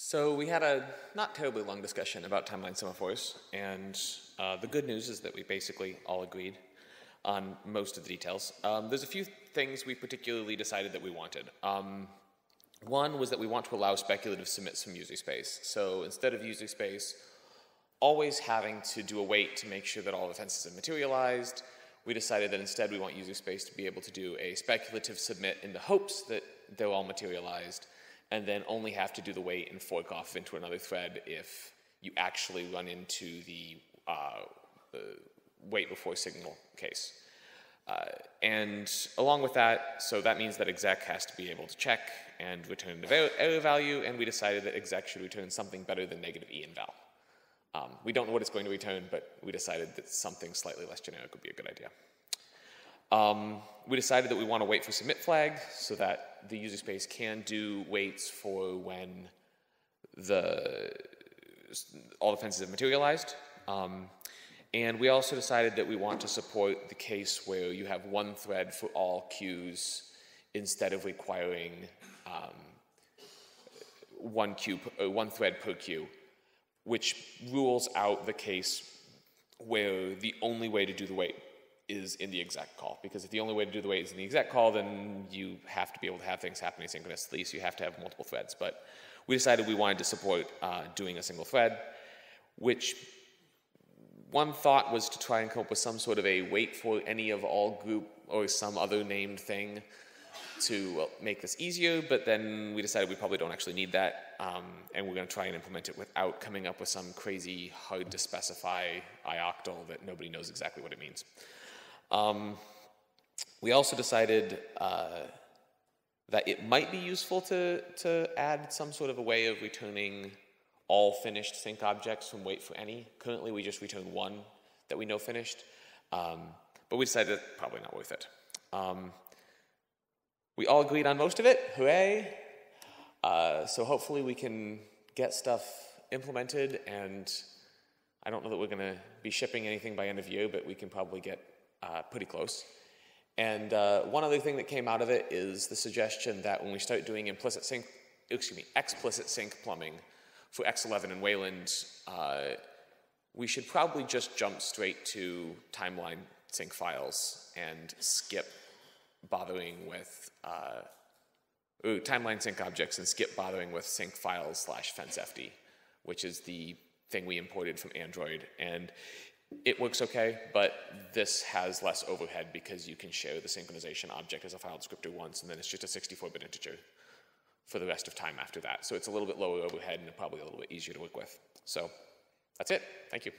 So we had a not terribly long discussion about timeline semaphores, and uh, the good news is that we basically all agreed on most of the details. Um, there's a few things we particularly decided that we wanted. Um, one was that we want to allow speculative submits from user space. So instead of user space always having to do a wait to make sure that all offenses have materialized, we decided that instead we want user space to be able to do a speculative submit in the hopes that they're all materialized and then only have to do the wait and fork off into another thread if you actually run into the, uh, the wait before signal case. Uh, and along with that, so that means that exec has to be able to check and return the error value, and we decided that exec should return something better than negative e in val. Um, we don't know what it's going to return, but we decided that something slightly less generic would be a good idea. Um, we decided that we want to wait for submit flag so that the user space can do waits for when the all the fences have materialized. Um, and we also decided that we want to support the case where you have one thread for all queues instead of requiring um, one queue, uh, one thread per queue, which rules out the case where the only way to do the wait is in the exec call. Because if the only way to do the wait is in the exec call, then you have to be able to have things happen asynchronously, so you have to have multiple threads. But we decided we wanted to support uh, doing a single thread, which one thought was to try and come up with some sort of a wait for any of all group or some other named thing to make this easier, but then we decided we probably don't actually need that, um, and we're going to try and implement it without coming up with some crazy, hard to specify ioctl that nobody knows exactly what it means. Um, we also decided uh, that it might be useful to, to add some sort of a way of returning all finished sync objects from wait for any. Currently, we just return one that we know finished, um, but we decided it's probably not worth it. Um, we all agreed on most of it, hooray! Uh, so hopefully we can get stuff implemented, and I don't know that we're going to be shipping anything by end of year, but we can probably get uh, pretty close. And uh, one other thing that came out of it is the suggestion that when we start doing implicit sync, excuse me, explicit sync plumbing for X11 and Wayland, uh, we should probably just jump straight to timeline sync files and skip bothering with uh, ooh, timeline sync objects and skip bothering with sync files slash fencefd, which is the thing we imported from Android. And it works okay, but this has less overhead because you can share the synchronization object as a file descriptor once, and then it's just a 64-bit integer for the rest of time after that. So it's a little bit lower overhead and probably a little bit easier to work with. So that's it. Thank you.